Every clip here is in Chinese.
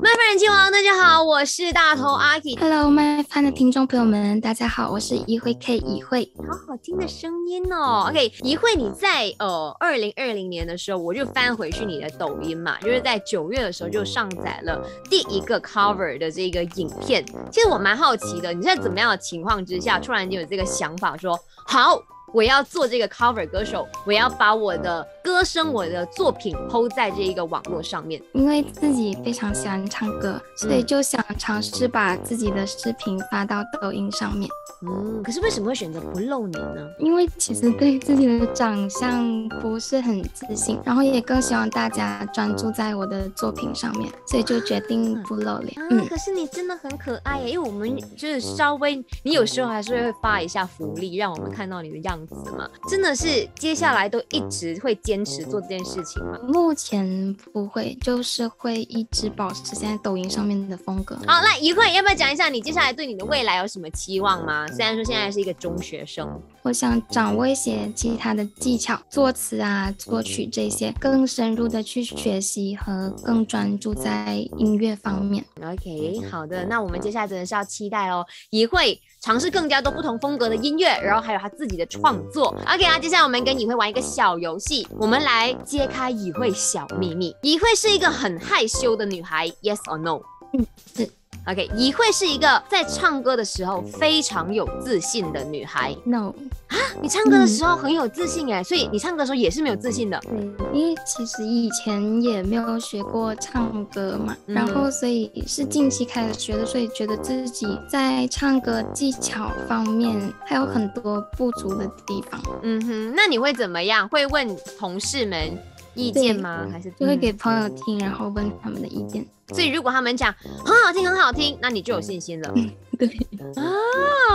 麦饭人气王，大家好，我是大头阿 K。Hello，麦饭的听众朋友们，大家好，我是一慧 K 一慧。好好听的声音哦。OK，一慧，你在呃二零二零年的时候，我就翻回去你的抖音嘛，就是在九月的时候就上载了第一个 cover 的这个影片。其实我蛮好奇的，你在怎么样的情况之下，突然间有这个想法说好？我要做这个 cover 歌手，我要把我的歌声、我的作品抛在这一个网络上面。因为自己非常喜欢唱歌，所以就想尝试把自己的视频发到抖音上面。嗯，可是为什么会选择不露脸呢？因为其实对自己的长相不是很自信，然后也更希望大家专注在我的作品上面，所以就决定不露脸。嗯，可是你真的很可爱耶，因为我们就是稍微，你有时候还是会发一下福利，让我们看到你的样子嘛。真的是接下来都一直会坚持做这件事情吗？目前不会，就是会一直保持现在抖音上面的风格。好，那一会要不要讲一下你接下来对你的未来有什么期望吗？虽然说现在是一个中学生，我想掌握一些其他的技巧，作词啊、作曲这些，更深入的去学习和更专注在音乐方面。OK，好的，那我们接下来真的是要期待哦，也会尝试更加多不同风格的音乐，然后还有他自己的创作。OK 啊，接下来我们跟尹慧玩一个小游戏，我们来揭开尹慧小秘密。尹慧是一个很害羞的女孩，Yes or No？嗯，是。OK，怡慧是一个在唱歌的时候非常有自信的女孩。No，啊，你唱歌的时候很有自信哎，所以你唱歌的时候也是没有自信的。对，因为其实以前也没有学过唱歌嘛，然后所以是近期开始学的，所以觉得自己在唱歌技巧方面还有很多不足的地方。嗯哼，那你会怎么样？会问同事们？意见吗？还是就会给朋友听，然后问他们的意见。所以如果他们讲很好听，很好听，那你就有信心了。对啊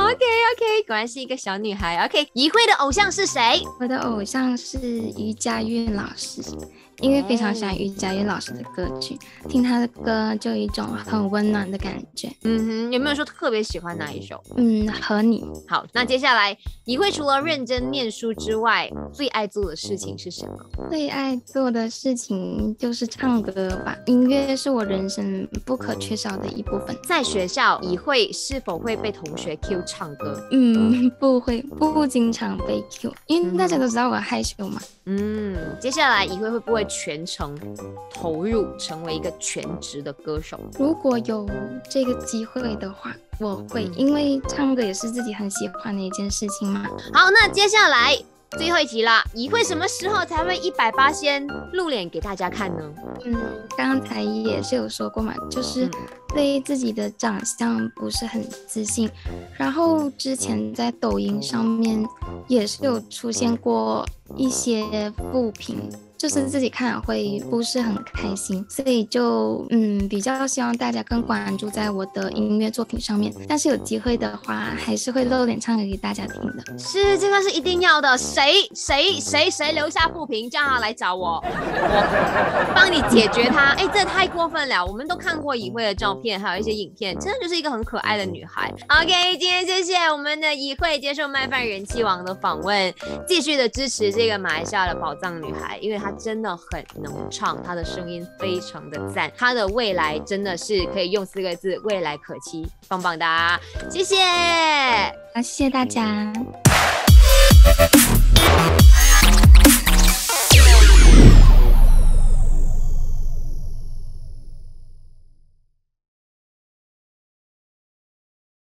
，OK OK，果然是一个小女孩。OK，怡慧的偶像是谁？我的偶像是于佳韵老师。因为非常喜欢于佳韵老师的歌曲，听她的歌就有一种很温暖的感觉。嗯哼，有没有说特别喜欢哪一首？嗯，和你。好，那接下来你会除了认真念书之外，最爱做的事情是什么？最爱做的事情就是唱歌吧。音乐是我人生不可缺少的一部分。在学校，你会是否会被同学 Q 唱歌？嗯，不会，不经常被 Q，因为大家都知道我害羞嘛。嗯，接下来你会会不会全程投入成为一个全职的歌手？如果有这个机会的话，我会，因为唱歌也是自己很喜欢的一件事情嘛。好，那接下来最后一题啦，你会什么时候才会一百八先露脸给大家看呢？嗯，刚才也是有说过嘛，就是对自己的长相不是很自信，然后之前在抖音上面也是有出现过。一些负评，就是自己看会不是很开心，所以就嗯比较希望大家更关注在我的音乐作品上面。但是有机会的话，还是会露脸唱歌给大家听的。是，这个是一定要的。谁谁谁谁留下负评，叫他来找我，我帮你解决他。哎，这太过分了。我们都看过以慧的照片片，还有一些影片，真的就是一个很可爱的女孩。OK，今天谢谢我们的以慧接受麦饭人气王的访问，继续的支持。这个马来西亚的宝藏女孩，因为她真的很能唱，她的声音非常的赞，她的未来真的是可以用四个字“未来可期”，棒棒哒！谢谢，好，谢谢大家。